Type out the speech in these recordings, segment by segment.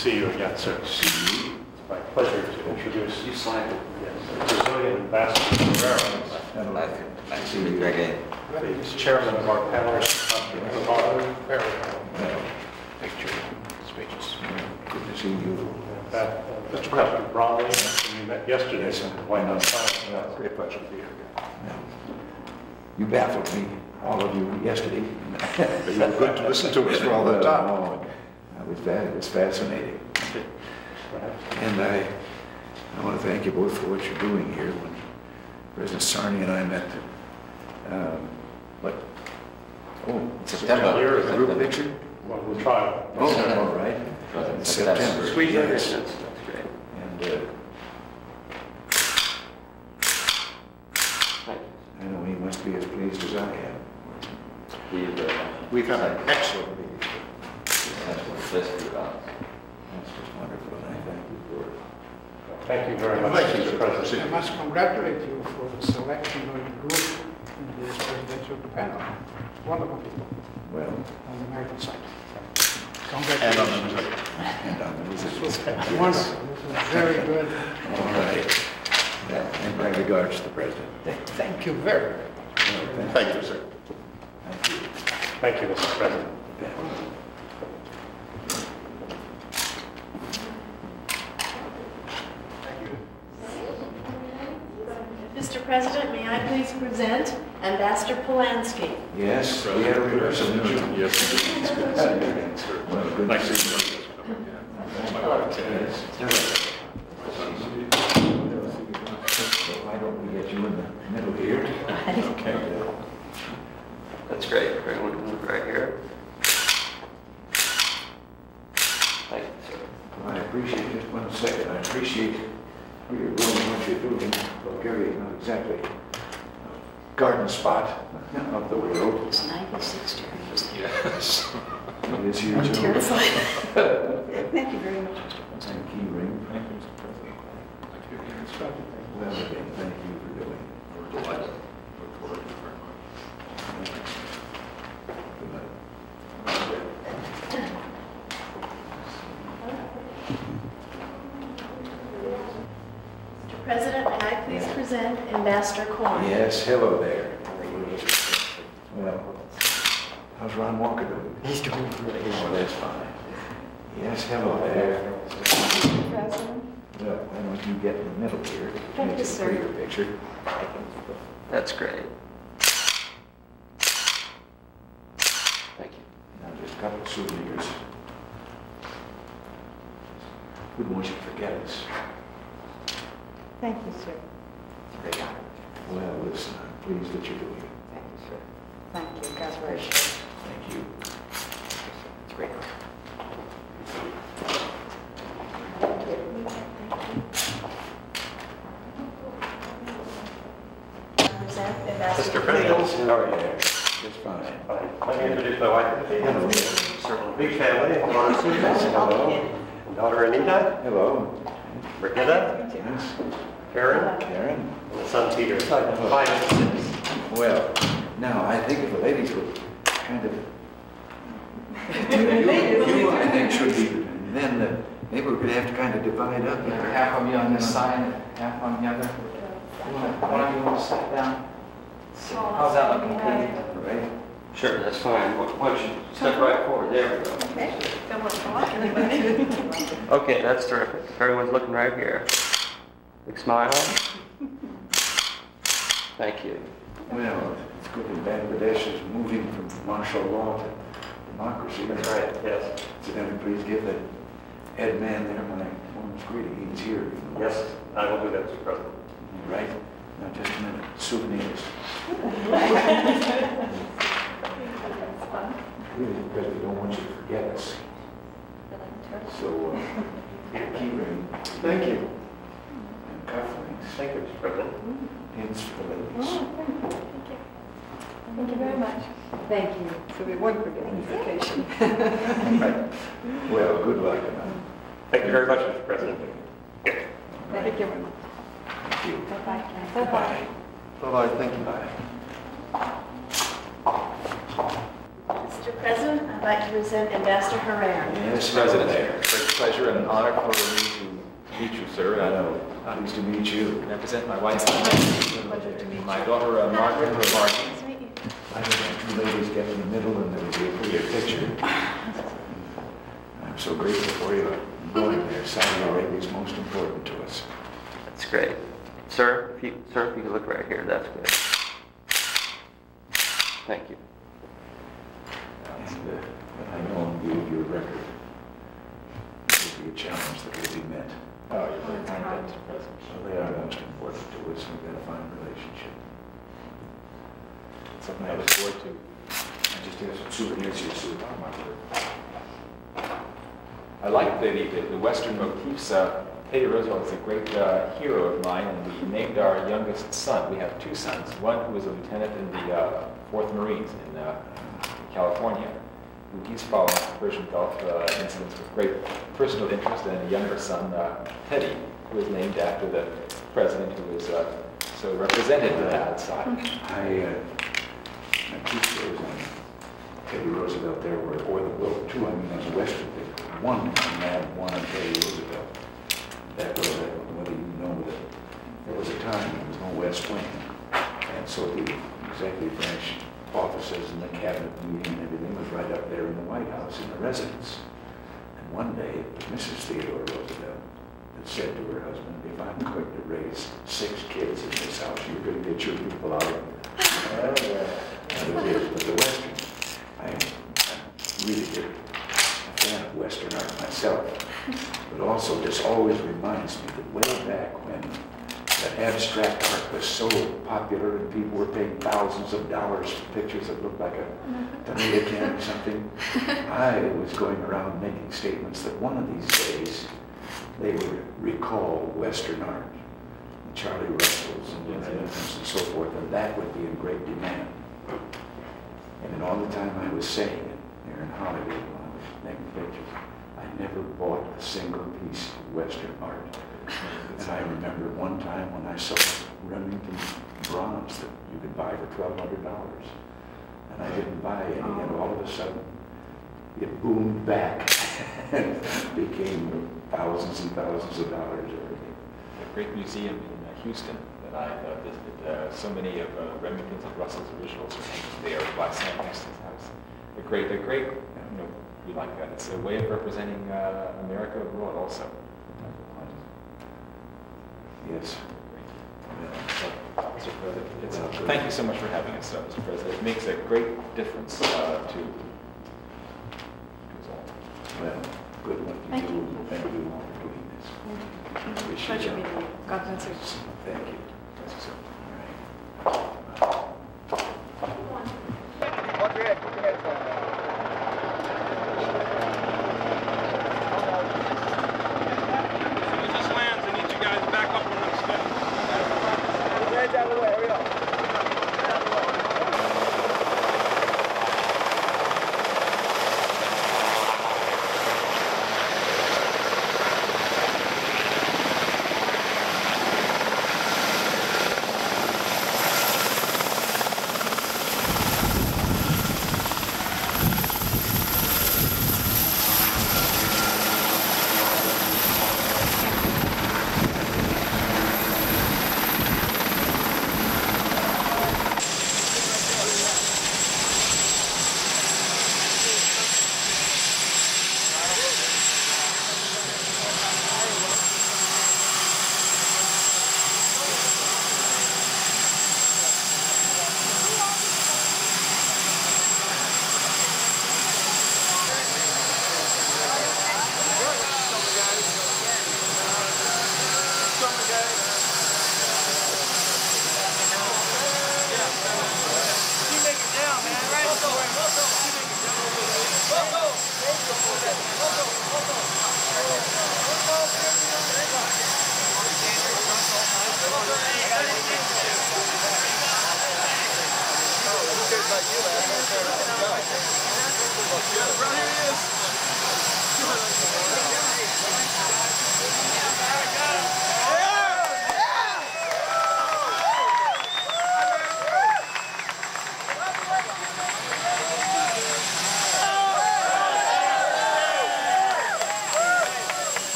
see you again, sir. See. It's my pleasure to introduce You signed it. yes, Brazilian Ambassador Ferrero, Hello. Nice nice to meet you again. the chairman of our panelist, Bavaro Ferrero. Well, Picture, speeches. Good to see you. That, uh, Mr. Patrick Bromley, whom you met yesterday Yes, sir. in White House. Well, Great pleasure to be here. again. You baffled me, all of you, yesterday. But you were good to listen to us for all that time. It was it was fascinating. And I, I want to thank you both for what you're doing here. When President Sarney and I met, um, what, oh, September. Here is a group picture? Well, we'll try. Oh, all right. In September. Squeeze that in, yes. that's, that's great. And uh, I know he must be as pleased as I am. you. He, uh, We've had an excellent meeting. That's what this. That's just wonderful, and I thank you for it. Thank you very much, Thank Mr. President. I must congratulate you for the selection of the group in this presidential panel. Wonderful people Well, on the American side. And on Congratulations. the, and on the This visit. was wonderful. This was very good. All right. Yeah, And my regards to the president. Thank you very much. Well, thank you, sir. Thank you. Thank you, Mr. President. Mr. President, may I please present Ambassador Polansky? Yes, we had a rehearsal. Yes, it's good to you again, sir. Well, good Nice to to see see you. you. My wife, Ted. Yes. So why don't we get you in the middle here? Okay. That's great. Everyone move right here. Thank you, sir. Well, I appreciate, just one second, I appreciate what you're doing, what you're doing. Bulgaria, not exactly a garden spot of the world. It's 96 degrees. Yes. It is here too. terrified. Thank you very much, Mr. And key ring. Thank you, Mr. President. Well, again, thank you for doing. We're delighted. Look forward to it very much. Good night. Mr. President, may I please present Ambassador Korn? Yes, hello there. Well, how's Ron Walker doing? He's doing great. Oh, that's fine. Yes, hello there. President. Well, why don't you get in the middle here? Thank Makes you, a sir. prettier picture. That's great. Thank you. Now, just a couple of souvenirs. Wouldn't want you to forget us. Thank you, sir. Great honor. Well, listen, I'm pleased that you're doing it. Thank you, sir. Thank you. God bless you. Thank you. It's great. Present Ambassador Mr. President. How are you there? Just fine. Fine. Let me introduce my wife, Hello. Certainly. Big family, daughter Susan, Hello. daughter Anita, Hello. Brigitta, Yes. Karen, Karen? and son Peter. Five and six. Well, now, I think if the ladies would kind of... You, you, I think, should be, then uh, maybe we're gonna have to kind of divide up. Half of you on this side, and half on the other. One of you want to sit down? How's that looking, Katie? Right? Sure, that's fine. Why why don't you step right forward? There we go. Okay. Don't want to block anybody. Okay, that's terrific. Everyone's looking right here. Big smile. Thank you. Well, it's good that Bangladesh is moving from martial law to democracy. That's right, yes. Incidentally, please give the head man there my warmest greeting. He's here. Yes, I will do that, Mr. President. Right? Now, just a minute. Souvenirs. Really, because we don't want you to forget us. So, uh, key ring. Thank you. And cufflinks. Thank you, Mr. President. Pins for the oh, ladies. Thank you Thank you very much. Thank you. So we won't forget on vacation. Right. Well, good luck. Thank you very much, Mr. President. Yes. Thank you very much. Thank you. Bye-bye. Bye. Bye-bye, thank you. Bye. Mr. President, I'd like to present Ambassador Horan. Yes, President there. Great pleasure and an honor for me to meet you, sir. I know, pleased to meet you. I represent my wife, my daughter uh, Margaret, or Margie. Nice to meet you. I had two ladies get in the middle and there was a clear picture. I'm so grateful for you going there. Saudi Arabia is most important to us. That's great. Sir, if you, sir, if you could look right here, that's good. Thank you. And uh, but I know in view of your record, it would be a challenge that will be met. Oh, you're very kind, Mr. President. They are most important to us, and we've got to find a relationship. It's Something I look forward to. I just have some souvenirs here, so Oh, my word. I like the, the, the Western motifs. Uh, Teddy Roosevelt is a great uh, hero of mine, and we named our youngest son. We have two sons. One who is a lieutenant in the uh, 4th Marines in uh, California, who he's following the Persian Gulf uh, incidents with great personal interest, and a younger son, uh, Teddy, who is named after the president who is uh, so represented outside. I, uh, my two stories on Teddy Roosevelt there were, or the, well, two, I mean, on the Western thing. One on that, one on Teddy Roosevelt. That was, I don't know whether you know that there was a time when there was no West Wing. And so the executive branch offices and the cabinet meeting and everything was right up there in the White House in the residence. And one day, Mrs. Theodore Roosevelt that said to her husband, if I'm going to raise six kids in this house, you're going to get your people out. Oh, and it is, but the Western, I am really good, a fan of Western art myself. But also, this always reminds me that way back when that abstract art was so popular and people were paying thousands of dollars for pictures that looked like a tomato can or something, I was going around making statements that one of these days they would recall Western art, Charlie Russell's and and so forth, and that would be in great demand. And all the time I was saying it there in Hollywood I was making pictures, I never bought a single piece of Western art. And I remember one time when I saw Remington bronze that you could buy for twelve hundred dollars. And I didn't buy any, and all of a sudden, it boomed back and became thousands and thousands of dollars everything. a great museum in uh, Houston that I uh, visited. Uh, so many of uh, Remington's and Russell's originals are hanging there by Sam Houston's house. A great, a great, you know, we like that. It's a way of representing uh, America abroad also. Yes. So, Mr. President, it's, thank you so much for having us, Mr. President. It makes a great difference uh, to, շատ շնորհակալ եմ։ Կապնացեք։ Thank you.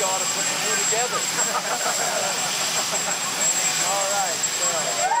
You ought to put the two together. All right, so.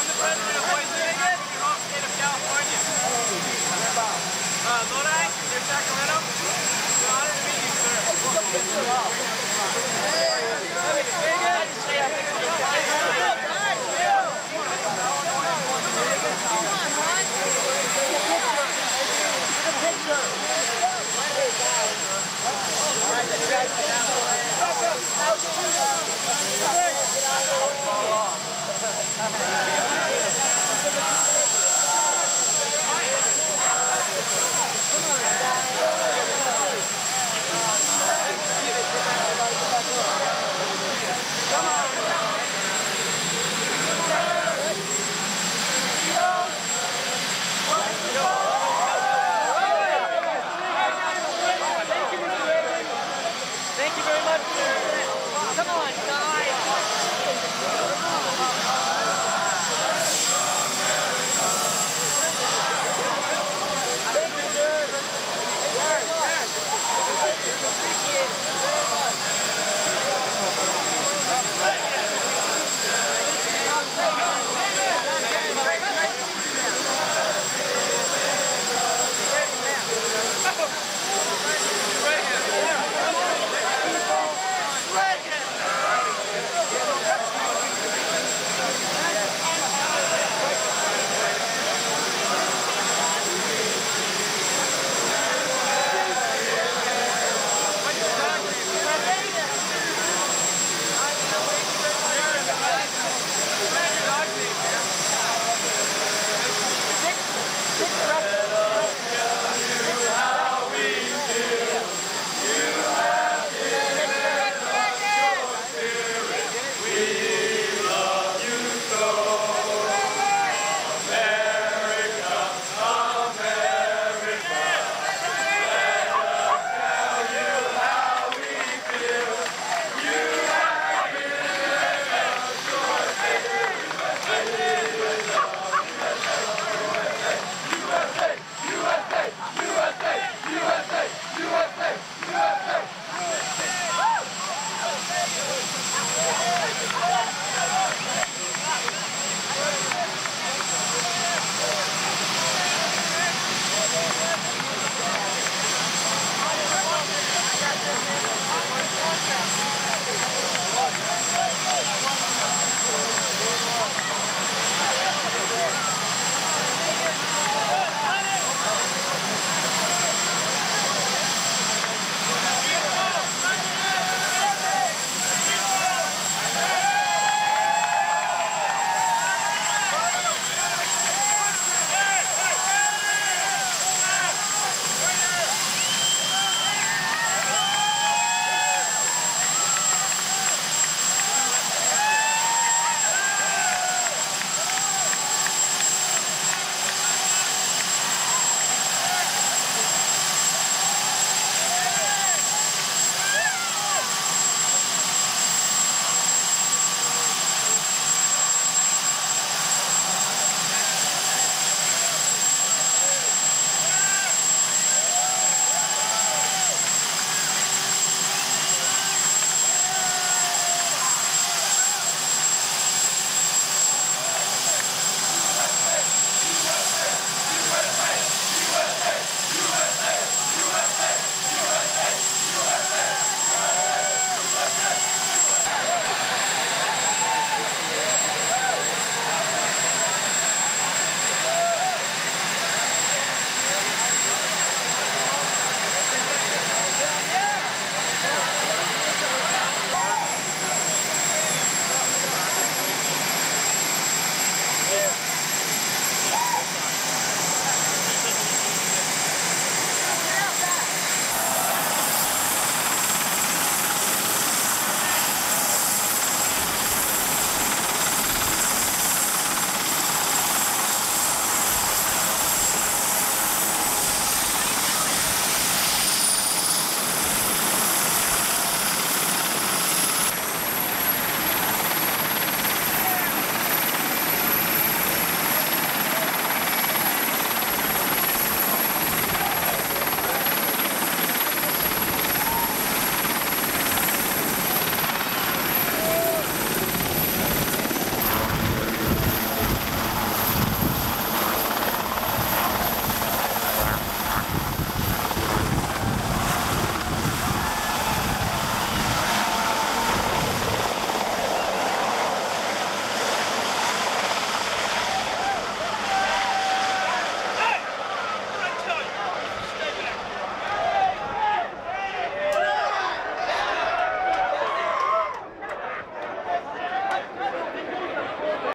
I'm the president of Boys and Girls in your home state of California. Uh, Lodi, near Sacramento. It's an honor to meet you, sir. Thank you